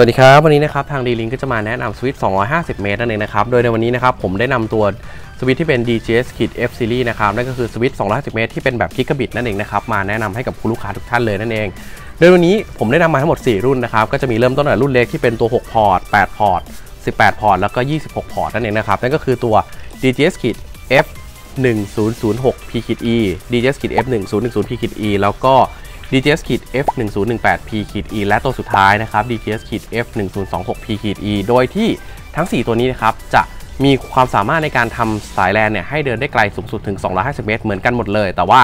วัสดีครับ วันนี้นะครับทาง D-Link ก็จะมาแนะนำสวิตช์ 250 เมตรนั่นเองนะครับ โดยในวันนี้นะครับผมได้นำตัวสวิตช์ที่เป็น DGS ขีด F Series นะครับนั่นก็คือสวิตช์ 250 เมตรที่เป็นแบบกิกะบิตนั่นเองนะครับมาแนะนำให้กับคุณลูกค้าทุกท่านเลยนั่นเอง โดยวันนี้ผมได้นำมาทั้งหมด 4 รุ่นนะครับก็จะมีเริ่มต้นตั้งแต่รุ่นเล็กที่เป็นตัว 6 พอร์ต 8 พอร์ต 18 พอร์ต แล้วก็ 26 พอร์ตนั่นเองนะครับนั่นก็คือตัว DGS ขีด F 1006 P E DGS ขีด F 1010 P E แล้วก็ DJS F 1018 P E และตัวสุดท้ายนะครับ DJS F 1026 P E โดยที่ทั้ง 4 ตัวนี้นะครับจะมีความสามารถในการทำสายแลนเนี่ยให้เดินได้ไกลสูงสุดถึง 250 เมตร เหมือนกันหมดเลย แต่ว่า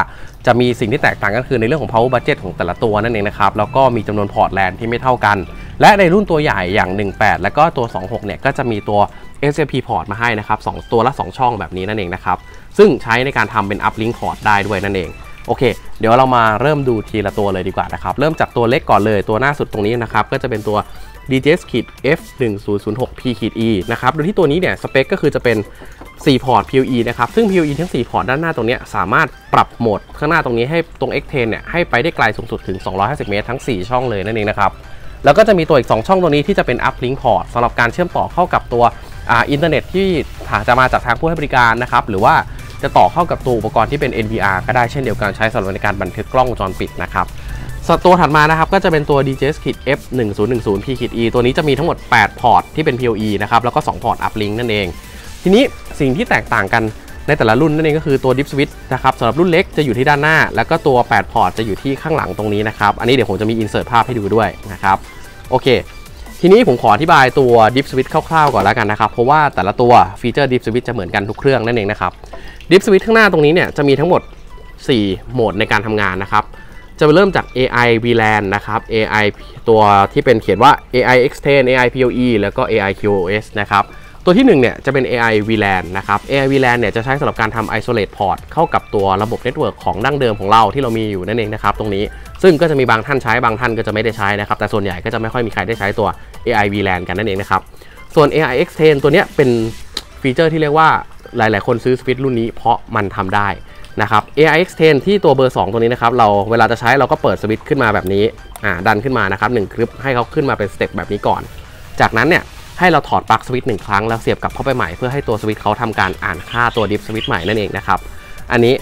จะมีสิ่งที่แตกต่างกันคือในเรื่องของ power budget ของแต่ละตัวนั่นเองนะครับ แล้วก็มีจำนวนพอร์ตแลนที่ไม่เท่ากัน และในรุ่นตัวใหญ่อย่าง 18 แล้วก็ตัว 26 เนี่ยก็จะมีตัว SFP port มาให้นะครับ 2 ตัวละ 2 ช่องแบบนี้นั่นเองนะครับ ซึ่งใช้ในการทำเป็น uplink port ได้ด้วยนั่นเอง โอเค เดี๋ยวเรามาเริ่มดูทีละตัวเลยดีกว่านะครับ เริ่มจากตัวเล็กก่อนเลยตัวหน้าสุดตรงนี้นะครับ ก็จะเป็นตัว DJS Kit F 1 0 0 6 P E นะครับ โดยที่ตัวนี้เนี่ยสเปคก็คือจะเป็น 4 พอร์ต PoE นะครับ ซึ่ง PoE ทั้ง 4 พอร์ตด้านหน้าตรงนี้สามารถปรับโหมดข้างหน้าตรงนี้ให้ตรง X10 เนี่ยให้ไปได้ไกลสูงสุดถึง 250 เมตรทั้ง 4 ช่องเลยนั่นเองนะครับ แล้วก็จะมีตัวอีก 2 ช่องตัวนี้ที่จะเป็น uplink port สำหรับการเชื่อมต่อเข้ากับตัวออินเทอร์เน็ตที่จะมาจากทางผู้ให้บริการนะครับ หรือว่า จะต่อเข้ากับตัวอุปกรณ์ที่เป็น NVR ก็ได้เช่นเดียวกันใช้สำหรับในการบันทึกกล้องวงจรปิดนะครับสตัวถัดมานะครับก็จะเป็นตัว DGS ขีด F 1 0 1 0 P E ตัวนี้จะมีทั้งหมด 8 พอร์ตที่เป็น PoE นะครับแล้วก็ 2 พอร์ต uplink นั่นเอง ทีนี้สิ่งที่แตกต่างกันในแต่ละรุ่นนั่นเองก็คือตัว Dip Switch นะครับสำหรับรุ่นเล็กจะอยู่ที่ด้านหน้า แล้วก็ตัว 8 พอร์ตจะอยู่ที่ข้างหลังตรงนี้นะครับ อันนี้เดี๋ยวผมจะมี insert ภาพให้ดูด้วยนะครับโอเค ทีนี้ผมขออธิบายตัว Dip Switch คร่าวๆก่อนแล้วกันนะครับ เพราะว่าแต่ละตัวฟีเจอร์ Dip Switch จะเหมือนกันทุกเครื่องนั่นเองนะครับ Dip Switch ข้างหน้าตรงนี้เนี่ยจะมีทั้งหมด 4 โหมดในการทำงานนะครับ จะเริ่มจาก AI VLAN นะครับ AI ตัวที่เป็นเขียนว่า AI Extend AI PoE แล้วก็ AI QoS นะครับตัวที่1เนี่ยจะเป็น AI VLAN นะครับ AI VLAN เนี่ยจะใช้สำหรับการทำ isolate port เข้ากับตัวระบบ network ของดั้งเดิมของเราที่เรามีอยู่นั่นเองนะครับตรงนี้ ซึ่งก็จะมีบางท่านใช้บางท่านก็จะไม่ได้ใช้นะครับ แต่ส่วนใหญ่ก็จะไม่ค่อยมีใครได้ใช้ตัว AI VLAN กันนั่นเองนะครับ ส่วน AI Extend ตัวเนี้ยเป็นฟีเจอร์ที่เรียกว่าหลาย ๆ คนซื้อสวิตช์รุ่นนี้เพราะมันทำได้นะครับ AI Extend ที่ตัวเบอร์ 2 ตัวนี้นะครับ เราเวลาจะใช้เราก็เปิดสวิตช์ขึ้นมาแบบนี้อ่าดันขึ้นมานะครับหนึ่งคลิกให้เขาขึ้นมาเป็นสเต็ปแบบนี้ก่อน จากนั้นเนี่ยให้เราถอดปลั๊กสวิตช์หนึ่งครั้งแล้วเสียบกลับเข้าไปใหม่เพื่อให้ตัวสวิตช์เขาทำการอ่านค่าตัว DIP switch ใหม่นั่นเองนะครับ อันนี้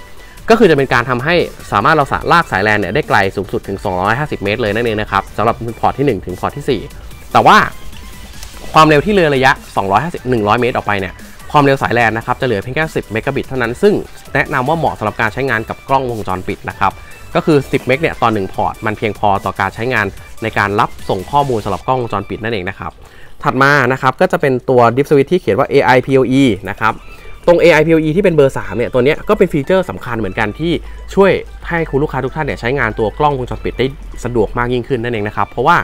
ก็คือจะเป็นการทำให้สามารถเราสาลากสายแลนเนี่ยได้ไกลสูงสุดถึง 250 เมตรเลยนั่นเองนะครับสำหรับพอร์ตที่ 1 ถึงพอร์ตที่ 4 แต่ว่าความเร็วที่เลยระยะ 250 100 เมตรออกไปเนี่ยความเร็วสายแลนนะครับจะเหลือเพียงแค่ 10 เมกะบิตเท่านั้น ซึ่งแนะนำว่าเหมาะสำหรับการใช้งานกับกล้องวงจรปิดนะครับก็คือ 10 เมกเนี่ยต่อ1พอร์ตมันเพียงพอต่อการใช้งานในการรับส่งข้อมูลสำหรับกล้องวงจรปิดนั่นเองนะครับถัดมานะครับก็จะเป็นตัว Dip Switch ที่เขียนว่า AI PoE นะครับ ตรง AI PoE ที่เป็นเบอร์ 3 เนี่ย ตัวนี้ก็เป็นฟีเจอร์สำคัญเหมือนกันที่ช่วยให้คุณลูกค้าทุกท่านเนี่ยใช้งานตัวกล้องวงจรปิดได้สะดวกมากยิ่งขึ้นนั่นเองนะครับ เพราะว่า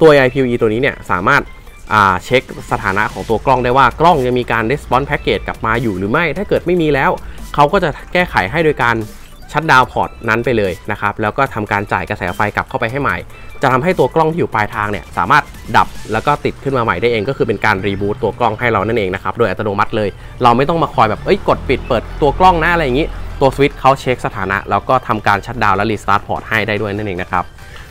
ตัว AI PoE ตัวนี้เนี่ยสามารถเช็คสถานะของตัวกล้องได้ว่ากล้องยังมีการ response package กลับมาอยู่หรือไม่ ถ้าเกิดไม่มีแล้ว เขาก็จะแก้ไขให้โดยการ ชัดดาวพอร์ตนั้นไปเลยนะครับแล้วก็ทำการจ่ายกระแสไฟกลับเข้าไปให้ใหม่ จะทำให้ตัวกล้องที่อยู่ปลายทางเนี่ยสามารถดับแล้วก็ติดขึ้นมาใหม่ได้เอง ก็คือเป็นการรีบูตตัวกล้องให้เรานั่นเองนะครับโดยอัตโนมัติเลย เราไม่ต้องมาคอยแบบเอ้ยกดปิดเปิดตัวกล้องหน้าอะไรอย่างนี้ ตัวสวิตช์เขาเช็คสถานะแล้วก็ทำการ shutdown และรีสตาร์ทพอร์ตให้ได้ด้วยนั่นเองนะครับ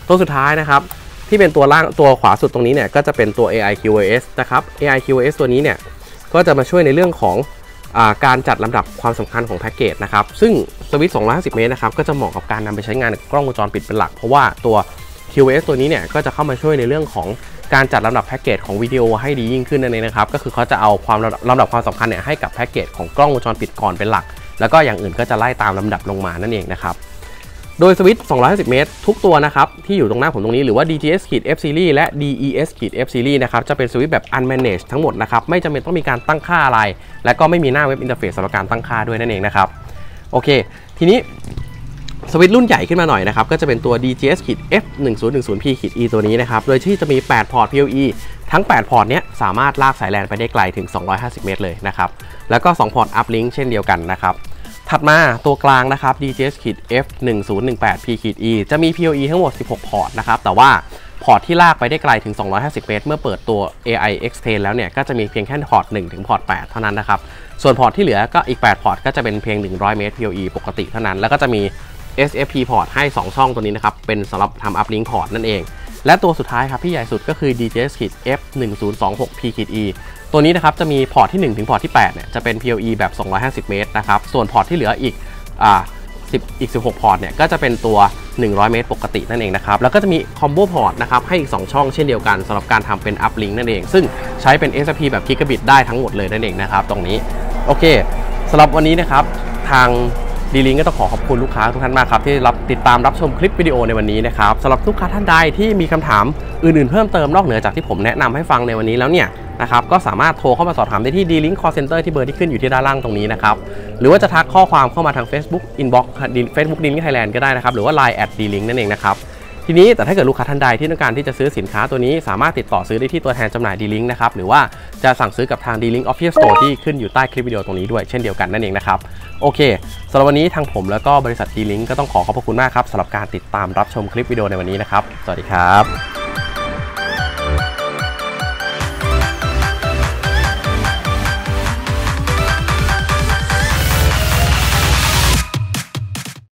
ตัวสุดท้ายนะครับที่เป็นตัวล่างตัวขวาสุดตรงนี้เนี่ยก็จะเป็นตัว AI QoS นะครับ AI QoS ตัวนี้เนี่ยก็จะมาช่วยในเรื่องของอ่าการจัดลำดับความสำคัญของ packet นะครับ ซึ่ง สวิตช์250 เมตรนะครับ ก็จะเหมาะกับการนำไปใช้งานกับกล้องวงจรปิดเป็นหลัก เพราะว่าตัว QoS ตัวนี้เนี่ย ก็จะเข้ามาช่วยในเรื่องของการจัดลำดับ packet ของวิดีโอให้ดียิ่งขึ้นนั่นเองนะครับ ก็คือเขาจะเอาความลำดับความสำคัญเนี่ยให้กับ packet ของกล้องวงจรปิดก่อนเป็นหลัก แล้วก็อย่างอื่นก็จะไล่ตามลำดับลงมานั่นเองนะครับโดยสวิตช์ 250 เมตร ทุกตัวนะครับ ที่อยู่ตรงหน้าผมตรงนี้หรือว่า DGS ขีด F Series และ DES ขีด F Series นะครับ จะเป็นสวิตช์แบบ unmanaged ทั้งหมดนะครับ ไม่จำเป็นต้องมีการตั้งค่าอะไร และก็ไม่มีหน้า web interface สำหรับการตั้งค่าด้วยนั่นเองนะครับ โอเค ทีนี้สวิตช์รุ่นใหญ่ขึ้นมาหน่อยนะครับ ก็จะเป็นตัว DGS F 1 0 1 0 P E ตัวนี้นะครับ โดยที่จะมี 8 พอร์ต PoE ทั้ง 8 พอร์ตเนี้ยสามารถลากสายแลนไปได้ไกลถึง 250 เมตรเลยนะครับ แล้วก็ 2 พอร์ต uplink เช่นเดียวกันนะครับ ถัดมาตัวกลางนะครับ DGS F 1 0 1 8 P E จะมี PoE ทั้งหมด 16 พอร์ตนะครับ แต่ว่า พอร์ตที่ลากไปได้ไกลถึง 250 เมตร เมื่อเปิดตัว AI Extend แล้วเนี่ยก็จะมีเพียงแค่พอร์ต 1 ถึงพอร์ต 8 เท่านั้นนะครับ ส่วนพอร์ตที่เหลือก็อีก 8 พอร์ตก็จะเป็นเพียง 100 เมตร PoE ปกติเท่านั้น แล้วก็จะมี SFP พอร์ตให้ 2 ช่องตัวนี้นะครับ เป็นสำหรับทำ uplink พอร์ตนั่นเอง และตัวสุดท้ายครับที่ใหญ่สุดก็คือ DGS ขีด F1026 P E ตัวนี้นะครับจะมีพอร์ตที่ 1 ถึงพอร์ตที่8เนี่ยจะเป็น PoE แบบ 250 เมตรนะครับส่วนพอร์ตที่เหลืออีกอ่า 10 อีก 16 พอร์ตเนี่ยก็จะเป็นตัว 100 เมตร ปกตินั่นเองนะครับ แล้วก็จะมี combo port นะครับให้อีก 2 ช่องเช่นเดียวกันสำหรับการทำเป็น uplink นั่นเอง ซึ่งใช้เป็น XP แบบกิกะบิตได้ทั้งหมดเลยนั่นเองนะครับตรงนี้ โอเคสำหรับวันนี้นะครับทาง ดีลิงก็ต้องขอขอบคุณลูกค้าทุกท่านมากครับที่รับติดตามรับชมคลิปวิดีโอในวันนี้นะครับสำหรับลูกค้าท่านใดที่มีคำถามอื่นๆเพิ่มเติมนอกเหนือจากที่ผมแนะนำให้ฟังในวันนี้แล้วเนี่ยนะครับก็สามารถโทรเข้ามาสอบถามได้ที่ D-Link Call Center ที่เบอร์ที่ขึ้นอยู่ที่ด้านล่างตรงนี้นะครับ หรือว่าจะทักข้อความเข้ามาทาง Facebook Inbox Facebook D-Link Thailand ก็ได้นะครับ หรือว่า Line at D-Link นั่นเองนะครับ ทีนี้แต่ถ้าเกิดลูกค้าท่านใดที่ต้องการที่จะซื้อสินค้าตัวนี้สามารถติดต่อซื้อได้ที่ตัวแทนจำหน่าย D-Link นะครับหรือว่าจะสั่งซื้อกับทาง D-Link Official Store ที่ขึ้นอยู่ใต้คลิปวิดีโอตรงนี้ด้วยเช่นเดียวกันนั่นเองนะครับโอเคสำหรับวันนี้ทางผมแล้วก็บริษัท D-Link ก็ต้องขอขอบพระคุณมากครับสำหรับการติดตามรับชมคลิปวิดีโอในวันนี้นะครับสวัสดีครับ